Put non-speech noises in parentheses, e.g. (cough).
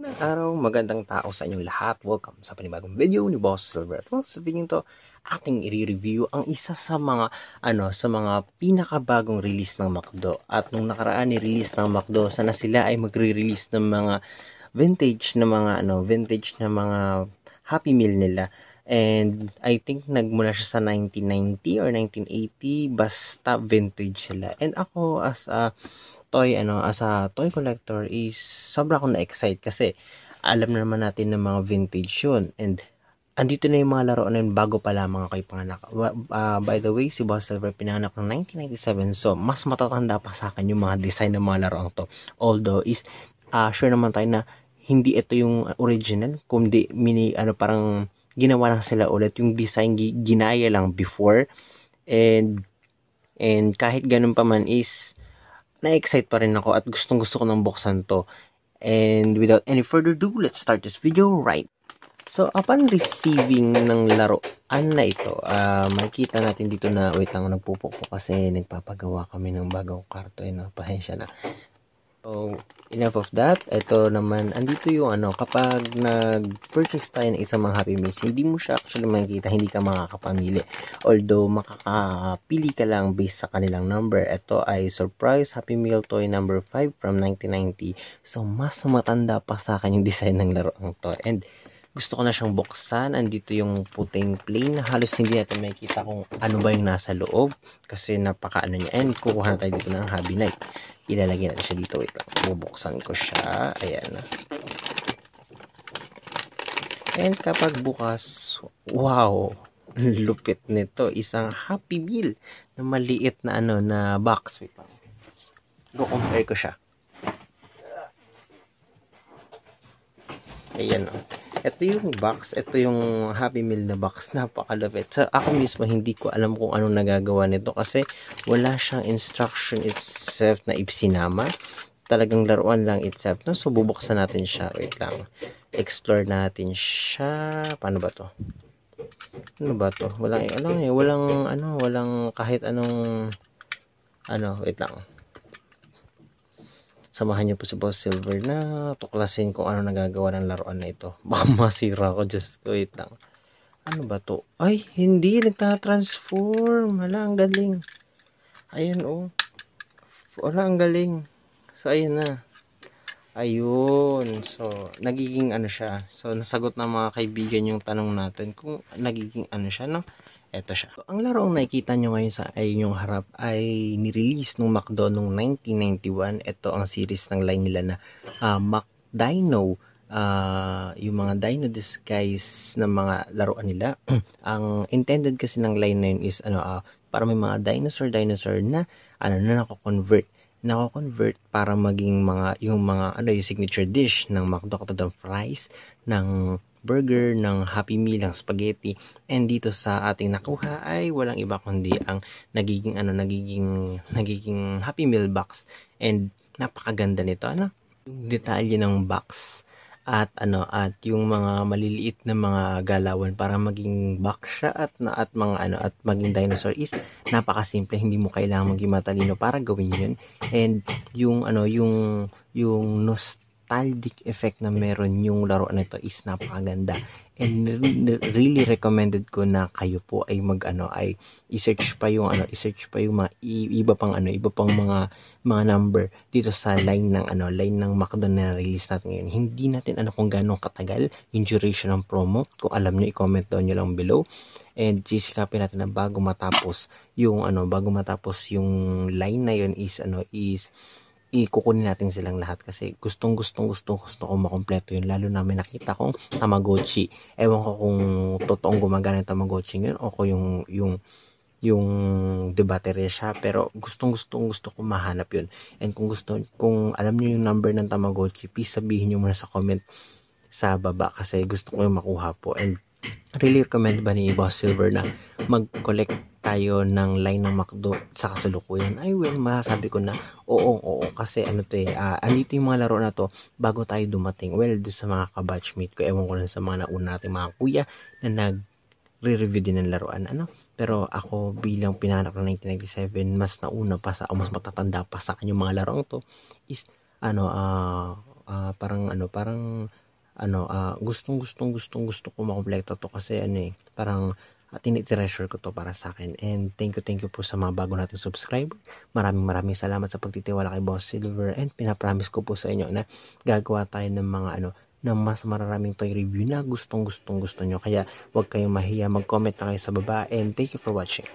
Magandang araw, magandang tao sa inyong lahat. Welcome sa panibagong video ni Boss Silver. Well, sa video to, ating i-review ang isa sa mga ano sa mga pinakabagong release ng McDo. At nung nakaraan ni release ng McDo, sana sila ay magre-release ng mga vintage na mga ano, vintage na mga Happy Meal nila. And I think nagmula siya sa 1990 or 1980, basta vintage sila. And ako as a toy ano as a toy collector is sobra akong na-excite kasi alam na naman natin ng mga vintage yun and andito na yung mga laro na yun bago pa lamang ako panganak. Uh, by the way, si Boss Silver pinanganak ng 1997 so mas matatanda pa sa akin yung mga design ng mga laro to. Although is uh, sure naman tayo na hindi ito yung original kundi mini ano parang ginawa lang sila ulit yung design ginaya lang before and and kahit ganun pa man is na-excite pa rin ako at gustong gusto ko nang buksan to. And without any further ado, let's start this video right. So, upon receiving ng laruan na ito, uh, makikita natin dito na, wait lang, nagpupok ko kasi nagpapagawa kami ng bagong karto. Eh, no? Pasensya na. So, enough of that. Ito naman, andito yung ano, kapag nag-purchase tayo ng isang mga Happy Meals, hindi mo siya actually makikita, hindi ka makakapamili. Although, makakapili ka lang based sa kanilang number. Ito ay Surprise Happy Meal Toy number 5 from 1990. So, mas matanda pa sa akin yung (laughs) design ng laro ng to. And, gusto ko na siyang buksan. Andito yung puting plain. Halos hindi natin makikita kung ano ba yung nasa loob. Kasi napaka ano niya. And kukuha na tayo dito ng Hobby Night. Ilalagay natin siya dito. Wait lang. Bubuksan ko siya. Ayan. And kapag bukas, wow! Lupit nito. Isang Happy Meal na maliit na ano na box. Wait lang. Go-compare ko siya. Ayan o. Oh ito yung box, ito yung Happy Meal na box, napakalupit. Sa ako mismo, hindi ko alam kung anong nagagawa nito kasi wala siyang instruction itself na ipsinama. Talagang laruan lang itself. No? So, bubuksan natin siya. Wait lang. Explore natin siya. Paano ba to? Ano ba to? Walang, alam eh, walang, ano, walang kahit anong, ano, wait lang samahan niyo po si Boss Silver na tuklasin kung ano nagagawa ng laruan na ito. (laughs) Baka masira ko, just wait lang. Ano ba to? Ay, hindi, nagta-transform. Hala, ang galing. Ayan, oh. Wala, ang galing. So, ayun na. Ayun. So, nagiging ano siya. So, nasagot ng mga kaibigan yung tanong natin kung nagiging ano siya, no? Ito siya. So, ang larong nakikita nyo ngayon sa ay inyong harap ay nirelease nung McDo noong 1991. Ito ang series ng line nila na uh, McDino. Uh, yung mga Dino Disguise na mga laruan nila. (clears throat) ang intended kasi ng line na yun is ano, uh, para may mga dinosaur dinosaur na ano na nako-convert nako-convert para maging mga yung mga ano yung signature dish ng McDo katulad ng fries ng burger, ng Happy Meal, ng spaghetti. And dito sa ating nakuha ay walang iba kundi ang nagiging ano nagiging nagiging Happy Meal box. And napakaganda nito ano. Yung detalye ng box at ano at yung mga maliliit na mga galawan para maging box siya at na at mga ano at maging dinosaur is napakasimple hindi mo kailangan maging matalino para gawin yun and yung ano yung yung nostalgia nostalgic effect na meron yung laro na ito is napakaganda. And really recommended ko na kayo po ay mag ano ay i-search pa yung ano i-search pa yung mga iba pang ano iba pang mga mga number dito sa line ng ano line ng McDo na release natin ngayon. Hindi natin ano kung gaano katagal yung duration ng promo. Kung alam niyo i-comment down niyo lang below and sisikapin natin na bago matapos yung ano bago matapos yung line na yun is ano is ikukunin natin silang lahat kasi gustong gustong gustong gusto ko makompleto yun. Lalo na may nakita kong Tamagotchi. Ewan ko kung totoong gumagana yung Tamagotchi yun o ko yung yung yung de battery siya. Pero gustong gustong gusto ko mahanap yun. And kung gusto kung alam niyo yung number ng Tamagotchi please sabihin niyo muna sa comment sa baba kasi gusto ko yung makuha po. And really recommend ba ni Boss Silver na mag-collect tayo ng line ng McDo sa kasalukuyan, ay well, masasabi ko na. Oo, oo, kasi ano to eh, uh, andito yung mga laro na to bago tayo dumating. Well, doon sa mga kabatchmate ko, ewan ko lang sa mga nauna natin mga kuya na nag re-review din ng laruan. Ano? Pero ako bilang pinanak ng 1997 mas nauna pa sa o mas matatanda pa sa kanyang mga larong to is ano uh, ah, parang ano, parang ano, ah, gustong gustong gustong gusto ko makumpleto to kasi ano eh, parang uh, tinitreasure ko to para sa akin. And thank you, thank you po sa mga bago nating subscribe. Maraming maraming salamat sa pagtitiwala kay Boss Silver and pinapromise ko po sa inyo na gagawa tayo ng mga ano, ng mas maraming toy review na gustong gustong gusto nyo. Kaya huwag kayong mahiya, mag-comment na kayo sa baba and thank you for watching.